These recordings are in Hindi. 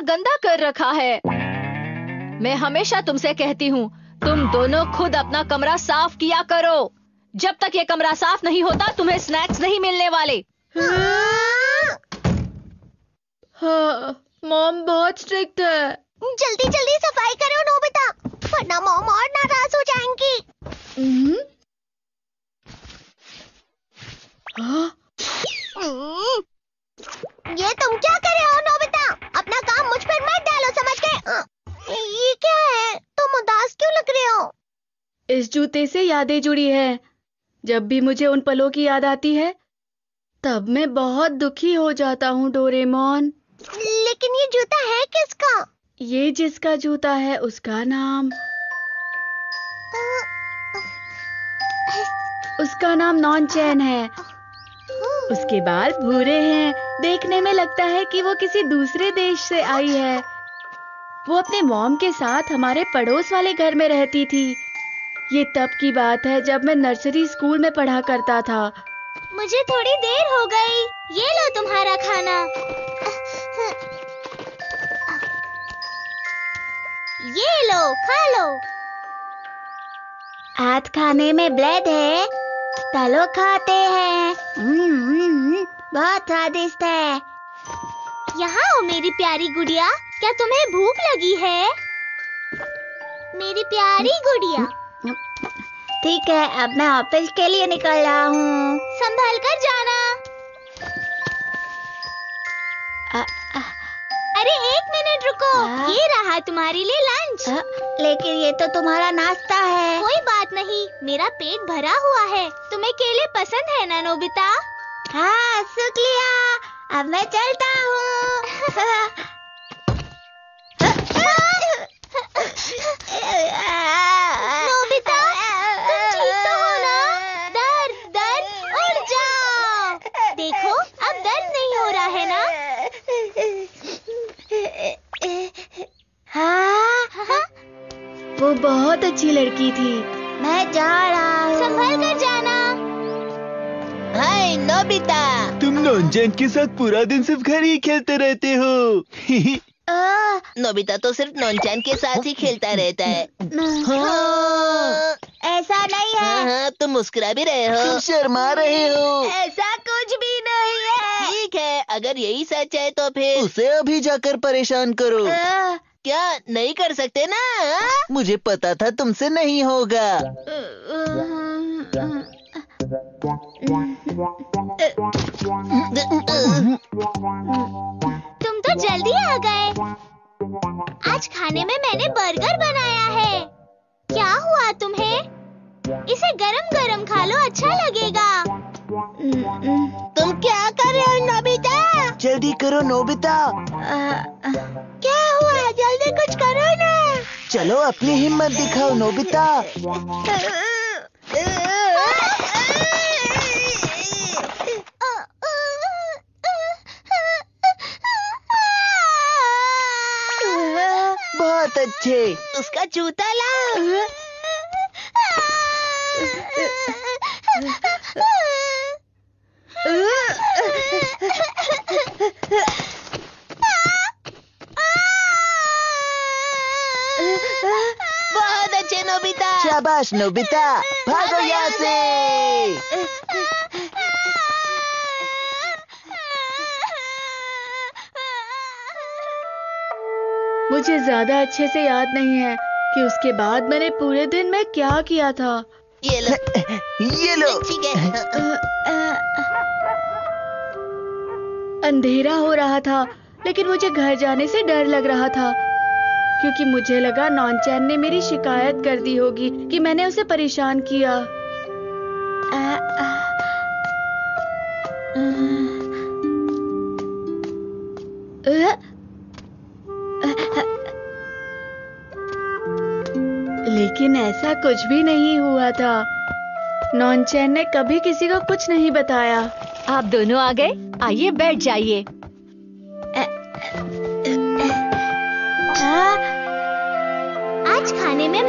गंदा कर रखा है। मैं हमेशा तुमसे कहती हूँ तुम दोनों खुद अपना कमरा साफ़ किया करो। जब तक ये कमरा साफ़ नहीं होता तुम्हें स्नैक्स नहीं मिलने वाले। हाँ मॉम बहुत स्ट्रिक्ट है। जल्दी जल्दी सफ़ाई करो नोबिता। वरना मॉम यादें जुड़ी है। जब भी मुझे उन पलों की याद आती है तब मैं बहुत दुखी हो जाता हूँ डोरेमोन। लेकिन ये जूता है किसका? ये जिसका जूता है उसका नाम। उसका नाम नॉन चैन है। उसके बाल भूरे हैं। देखने में लगता है कि वो किसी दूसरे देश से आई है। वो अपने मॉम के साथ हमारे पड़ोस वाले घर में रहती थी। ये तब की बात है जब मैं नर्सरी स्कूल में पढ़ा करता था। मुझे थोड़ी देर हो गई। ये लो तुम्हारा खाना। ये लो खा लो। हाथ खाने में ब्रेड है। चलो खाते हैं। हम्म, बहुत स्वादिष्ट है। यहाँ हो मेरी प्यारी गुड़िया। क्या तुम्हें भूख लगी है? मेरी प्यारी गुड़िया। ठीक है अब मैं ऑफ़िस के लिए निकल रहा हूँ। संभाल कर जाना। अरे एक मिनट रुको। आ? ये रहा तुम्हारे लिए लंच लेकिन ये तो तुम्हारा नाश्ता है। कोई बात नहीं मेरा पेट भरा हुआ है। तुम्हें केले पसंद है ना नोबिता? हाँ शुक्रिया। अब मैं चलता हूँ नोबिता तुम ठीक तो हो ना दर्द दर्द उड़ जाओ देखो अब दर्द नहीं हो रहा है ना हाँ हाँ वो बहुत अच्छी लड़की थी। मैं जा रहा हूँ। संभल कर जाना। Hi Nobita. तुम नॉनचैन के साथ पूरा दिन सिर्फ़ घर ही खेलते रहते हो। नोबिता तो सिर्फ़ नॉनचैन के साथ ही खेलता रहता है। हाँ, ऐसा नहीं हाँ। है हाँ तुम मुस्कुरा भी रहे हो। तुम शर्मा रहे हो। ऐसा कुछ भी नहीं है। ठीक है अगर यही सच है तो फिर उसे अभी जाकर परेशान करो। क्या नहीं कर सकते ना हाँ? मुझे पता था तुमसे नहीं होगा। तुम तो जल्दी आ गए। आज खाने में मैंने बर्गर बनाया है। क्या हुआ तुम्हें? इसे गरम गरम खा लो अच्छा लगेगा। तुम क्या कर रहे हो नोबिता? जल्दी करो नोबिता। क्या जल्दी कुछ करो ना। चलो अपनी हिम्मत दिखाओ नोबिता। बहुत अच्छे। उसका जूता लाओ अच्छे नोबिता शाबाश नोबिता भागो यहाँ से मुझे ज़्यादा अच्छे से याद नहीं है कि उसके बाद मैंने पूरे दिन में क्या किया था। ये लो। ये लो। ठीक है। अंधेरा हो रहा था लेकिन मुझे घर जाने से डर लग रहा था। क्योंकि मुझे लगा नॉनचैन ने मेरी शिकायत कर दी होगी कि मैंने उसे परेशान किया। लेकिन ऐसा कुछ भी नहीं हुआ था। नॉनचैन ने कभी किसी को कुछ नहीं बताया। आप दोनों आ गए? आइए, बैठ जाइए।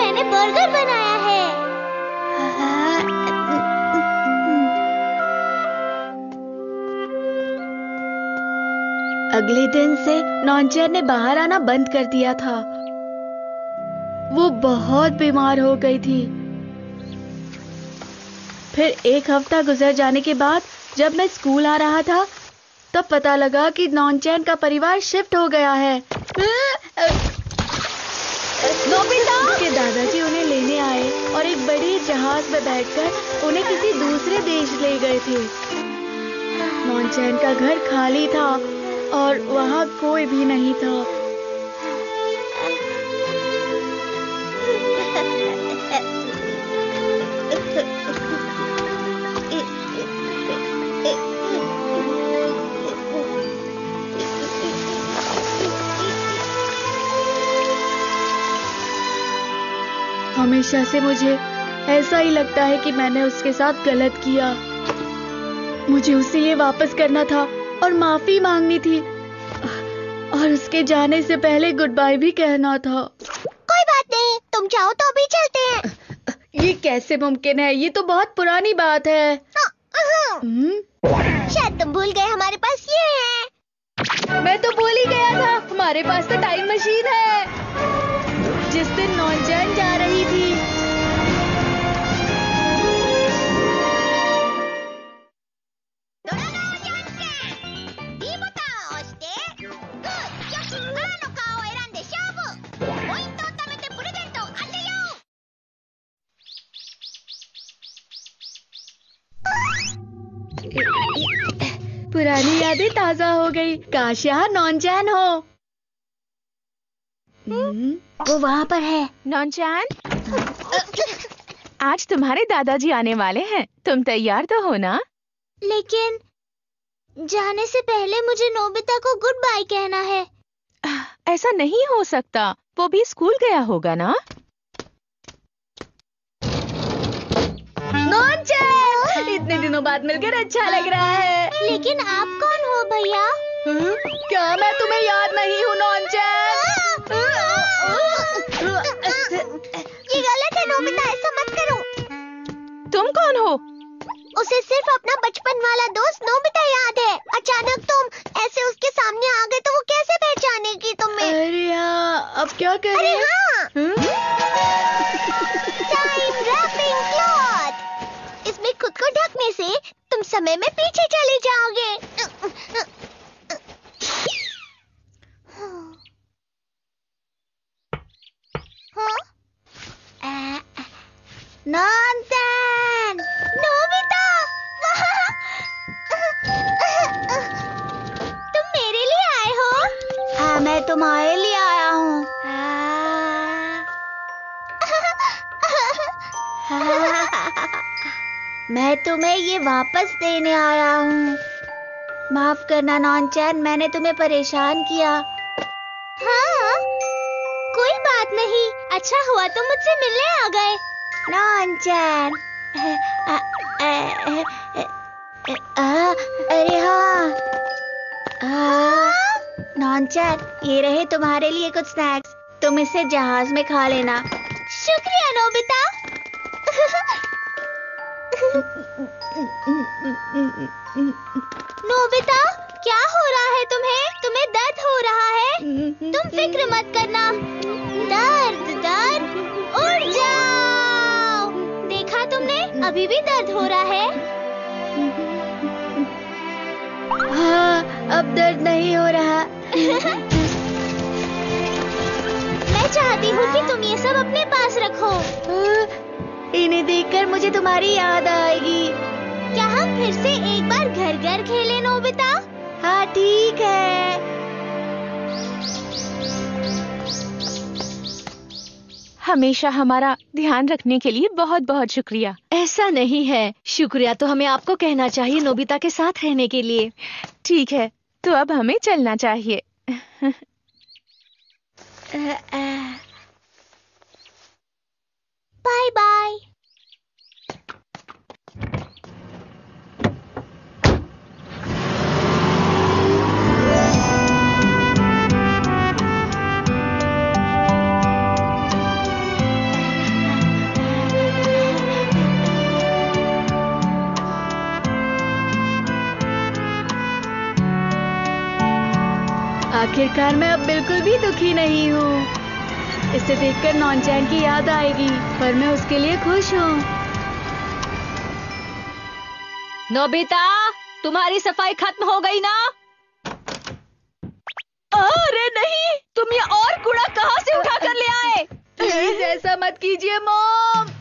मैंने बर्गर बनाया है। अगले दिन से नॉनचैन ने बाहर आना बंद कर दिया था। वो बहुत बीमार हो गई थी। फिर एक हफ़्ता गुजर जाने के बाद जब मैं स्कूल आ रहा था तब पता लगा कि नॉनचैन का परिवार शिफ्ट हो गया है। के दादाजी उन्हें लेने आए और एक बड़े जहाज़ में बैठकर उन्हें किसी दूसरे देश ले गए थे। मोनचैन का घर खाली था और वहाँ कोई भी नहीं था। हमेशा से मुझे ऐसा ही लगता है कि मैंने उसके साथ गलत किया। मुझे उसे ये वापस करना था और माफ़ी मांगनी थी। और उसके जाने से पहले गुड बाय भी कहना था। कोई बात नहीं तुम चाहो तो अभी चलते हैं। ये कैसे मुमकिन है? ये तो बहुत पुरानी बात है। हाँ, हाँ। हम्म, शायद तुम भूल गए हमारे पास ये है। मैं तो भूल ही गया था हमारे पास तो टाइम मशीन है। जिस दिन नॉनचैन जा रही थी पुरानी यादें ताज़ा हो गई। काश यहाँ नॉनचैन हो। हम्म, वो वहाँ पर है। नॉनचैन? आज तुम्हारे दादाजी आने वाले हैं। तुम तैयार तो हो ना? लेकिन जाने से पहले मुझे नोबिता को गुड बाय कहना है। ऐसा नहीं हो सकता। वो भी स्कूल गया होगा ना? दिनों बाद मिलकर अच्छा लग रहा है। लेकिन आप कौन हो भैया? हम्म, क्या मैं तुम्हें याद नहीं हूँ नॉनचैन? ये गलत है नोबिता ऐसा मत करो। तुम कौन हो? उसे सिर्फ़ अपना बचपन वाला दोस्त नोबिता याद है। अचानक तुम ऐसे उसके सामने आ गए तो वो कैसे पहचानेगी तुम्हें? अरे हाँ अब क्या करें? अरे करें हाँ समय में पीछे चले जाओगे नॉनसेन नोबिता! तुम मेरे लिए आए हो? हाँ मैं तुम्हारे लिए आया हूँ। मैं तुम्हें ये वापस देने आया हूँ। माफ़ करना नॉनचैन मैंने तुम्हें परेशान किया। हाँ कोई बात नहीं। अच्छा हुआ तुम मुझसे मिलने आ गए। नॉनचैन। अरे हाँ। नॉनचैन ये रहे तुम्हारे लिए कुछ स्नैक्स तुम इसे जहाज़ में खा लेना। शुक्रिया नोबिता। नोबिता क्या हो रहा है तुम्हें? तुम्हें दर्द हो रहा है? तुम फ़िक्र मत करना। दर्द दर्द उड़ जाओ। देखा तुमने? अभी भी दर्द हो रहा है। हाँ अब दर्द नहीं हो रहा। मैं चाहती हूँ कि तुम ये सब अपने पास रखो। इन्हें देखकर मुझे तुम्हारी याद आएगी। क्या हम फिर से एक बार घर घर खेले नोबिता? हाँ ठीक है। हमेशा हमारा ध्यान रखने के लिए बहुत बहुत शुक्रिया। ऐसा नहीं है। शुक्रिया तो हमें आपको कहना चाहिए नोबिता के साथ रहने के लिए। ठीक है तो अब हमें चलना चाहिए। Bye-bye. आखिरकार मैं अब बिल्कुल भी दुखी नहीं हूँ इसे देखकर नॉनचैन की याद आएगी पर मैं उसके लिए खुश हूँ। नोबिता तुम्हारी सफ़ाई खत्म हो गई ना? अरे नहीं तुम ये और कूड़ा कहाँ से उठा कर ले आए? प्लीज़ ऐसा मत कीजिए मॉम।